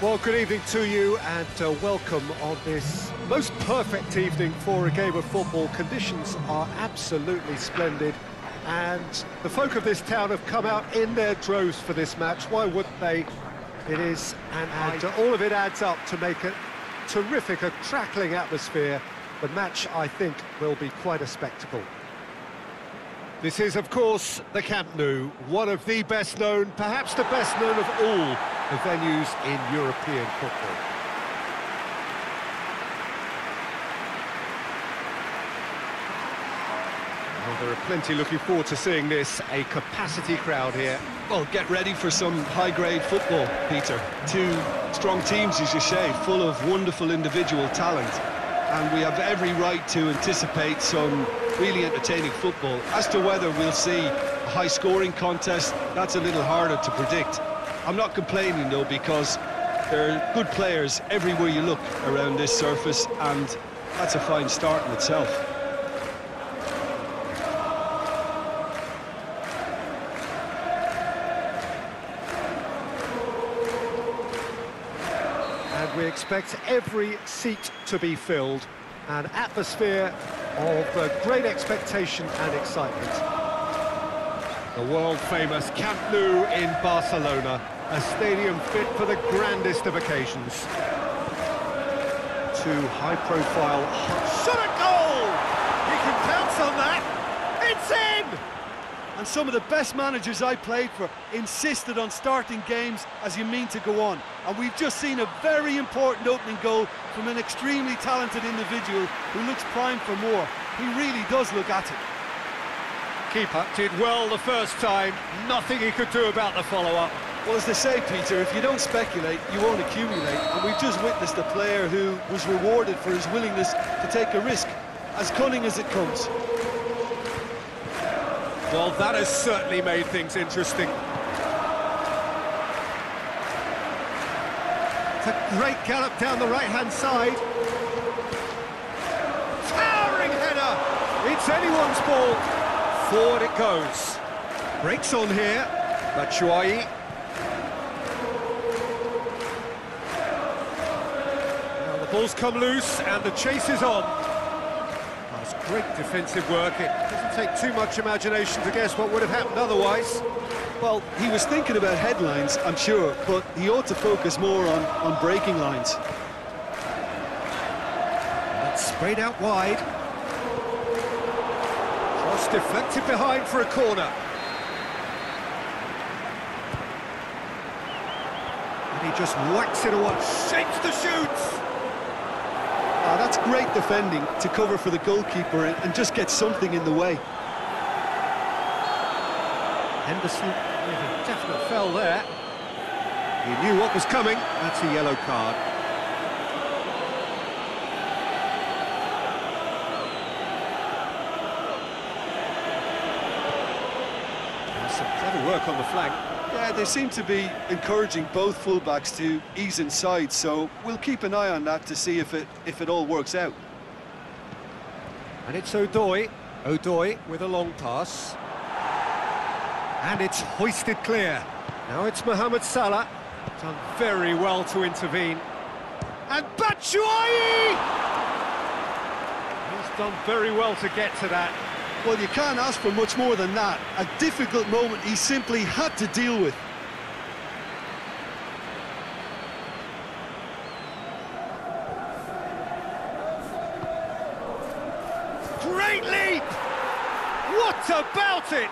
Well, good evening to you and uh, welcome on this most perfect evening for a game of football. Conditions are absolutely splendid and the folk of this town have come out in their droves for this match. Why wouldn't they? It is, and, and uh, all of it adds up to make a terrific, a crackling atmosphere. The match, I think, will be quite a spectacle. This is, of course, the Camp Nou, one of the best known, perhaps the best known of all the venues in European football. Well, there are plenty looking forward to seeing this, a capacity crowd here. Well, get ready for some high-grade football, Peter. Two strong teams, as you say, full of wonderful individual talent. And we have every right to anticipate some really entertaining football. As to whether we'll see a high-scoring contest, that's a little harder to predict. I'm not complaining, though, because there are good players everywhere you look around this surface, and that's a fine start in itself. And we expect every seat to be filled, an atmosphere of uh, great expectation and excitement. The world-famous Camp Nou in Barcelona, a stadium fit for the grandest of occasions. Two high-profile... Shot a goal! He can pounce on that! It's in! And some of the best managers I played for insisted on starting games as you mean to go on. And we've just seen a very important opening goal from an extremely talented individual who looks primed for more. He really does look at it. Keeper did well the first time, nothing he could do about the follow-up. Well, as they say, Peter, if you don't speculate, you won't accumulate. And we've just witnessed a player who was rewarded for his willingness to take a risk, as cunning as it comes. Well, that has certainly made things interesting. It's a great gallop down the right-hand side. Towering header! It's anyone's ball. Forward it goes. Breaks on here. Batshuayi. Ball's come loose and the chase is on. That's great defensive work. It doesn't take too much imagination to guess what would have happened otherwise. Well, he was thinking about headlines, I'm sure, but he ought to focus more on, on breaking lines. That's sprayed out wide. Cross deflected behind for a corner. And he just whacks it away. Shapes the shoots! Ah, that's great defending to cover for the goalkeeper and, and just get something in the way. Henderson with a definite fell there. He knew what was coming. That's a yellow card. That's some clever work on the flank. Yeah, they seem to be encouraging both fullbacks to ease inside, so we'll keep an eye on that to see if it if it all works out. And it's Odoi. Odoi with a long pass. And it's hoisted clear. Now it's Mohamed Salah. Done very well to intervene. And Batshuayi! He's done very well to get to that. Well, you can't ask for much more than that. A difficult moment he simply had to deal with. Great leap! What about it?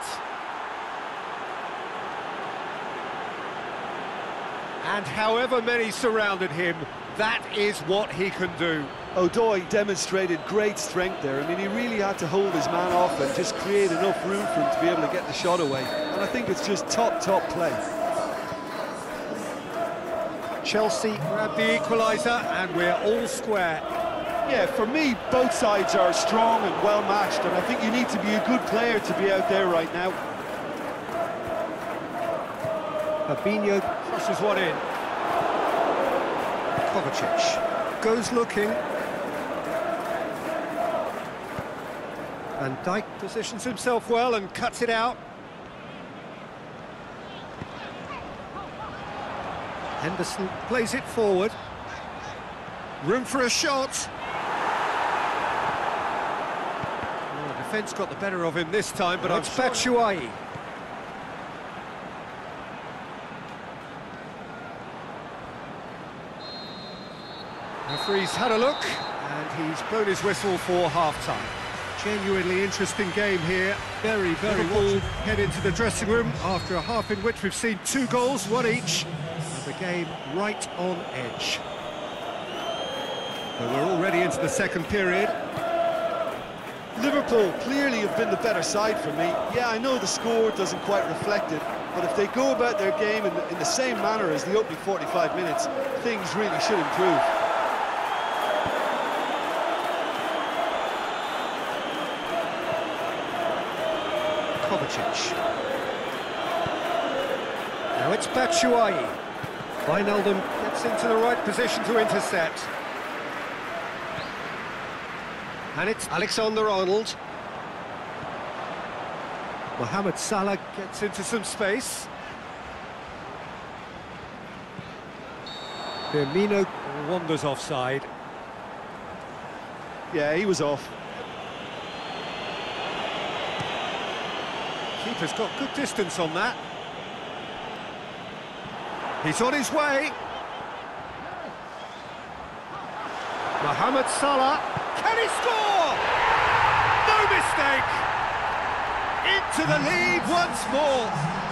And however many surrounded him, that is what he can do. Odoi demonstrated great strength there. I mean, he really had to hold his man off and just create enough room for him to be able to get the shot away. And I think it's just top, top play. Chelsea grab the equaliser and we're all square. Yeah, for me, both sides are strong and well matched, and I think you need to be a good player to be out there right now. Fabinho crosses one in. Kovacic goes looking. Van Dijk positions himself well and cuts it out. Henderson plays it forward. Room for a shot. Oh, defence got the better of him this time, but it's Batshuayi. Referee's had a look, and he's blown his whistle for half-time. Genuinely interesting game here. Very, very Liverpool head into the dressing room after a half in which we've seen two goals, one each, and the game right on edge. But we're already into the second period. Liverpool clearly have been the better side for me. Yeah, I know the score doesn't quite reflect it, but if they go about their game in the, in the same manner as the opening 45 minutes, things really should improve. Now it's Batshuayi. Wijnaldum gets into the right position to intercept. And it's Alexander-Arnold. Mohamed Salah gets into some space. Firmino wanders offside. Yeah, he was off. Keeper's got good distance on that. He's on his way. Mohamed Salah. Can he score? No mistake. Into the lead once more.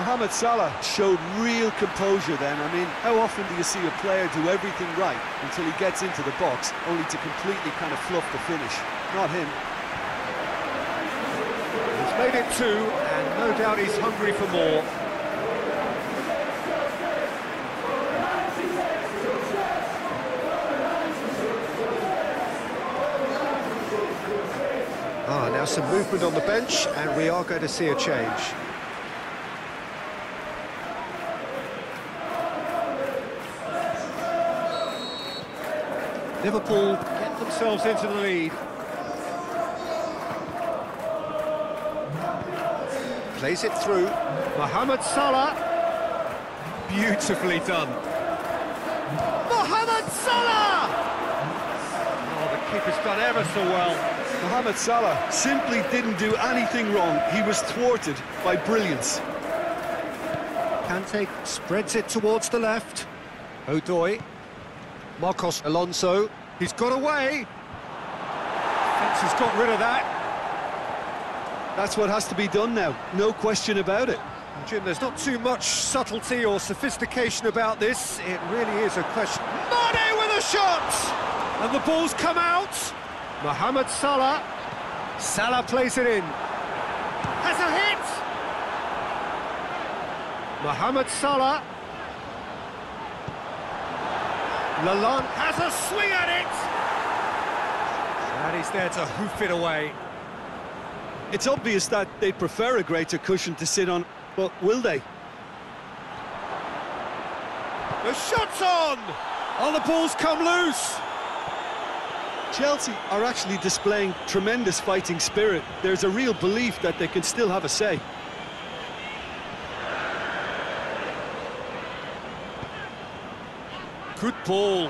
Mohamed Salah showed real composure then. I mean, how often do you see a player do everything right until he gets into the box, only to completely kind of fluff the finish? Not him. He's made it two, and no doubt he's hungry for more. Ah, now some movement on the bench, and we are going to see a change. Liverpool get themselves into the lead. Plays it through. Mohamed Salah. Beautifully done. Mohamed Salah! Oh, the keeper's done ever so well. Mohamed Salah simply didn't do anything wrong. He was thwarted by brilliance. Kante spreads it towards the left. Odoi. Marcos Alonso. He's got away. Has got rid of that. That's what has to be done now, no question about it. Jim, there's not too much subtlety or sophistication about this. It really is a question. Mane with a shot! And the ball's come out. Mohamed Salah. Salah plays it in. Has a hit! Mohamed Salah. Lallana has a swing at it! And he's there to hoof it away. It's obvious that they prefer a greater cushion to sit on, but will they? The shot's on! Oh, the ball's come loose! Chelsea are actually displaying tremendous fighting spirit. There's a real belief that they can still have a say. Good ball.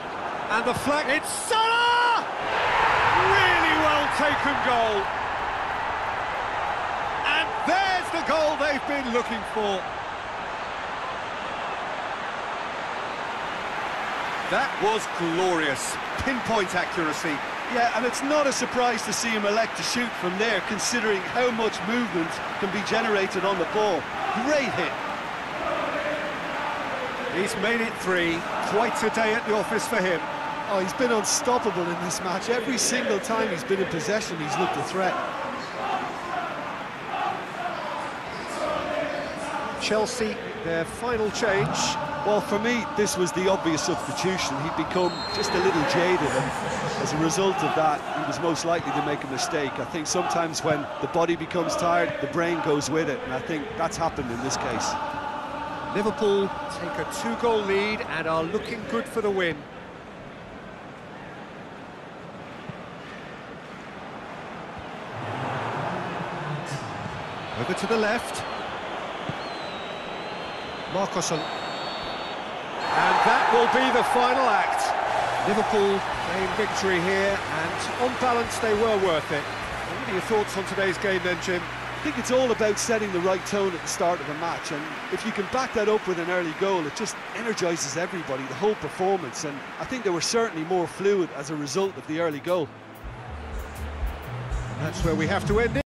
And the flag, it's Salah! Really well taken goal. And there's the goal they've been looking for. That was glorious. Pinpoint accuracy. Yeah, and it's not a surprise to see him elect to shoot from there, considering how much movement can be generated on the ball. Great hit. He's made it three. Quite a day at the office for him. Oh, he's been unstoppable in this match. Every single time he's been in possession, he's looked a threat. Chelsea, their final change. Well, for me, this was the obvious substitution. He'd become just a little jaded, and as a result of that, he was most likely to make a mistake. I think sometimes when the body becomes tired, the brain goes with it, and I think that's happened in this case. Liverpool take a two-goal lead and are looking good for the win. Over to the left. Marcos Alonso. And that will be the final act. Liverpool gained victory here, and on balance, they were worth it. What are your thoughts on today's game then, Jim? I think it's all about setting the right tone at the start of a match, and if you can back that up with an early goal, it just energises everybody, the whole performance, and I think they were certainly more fluid as a result of the early goal. That's where we have to end it.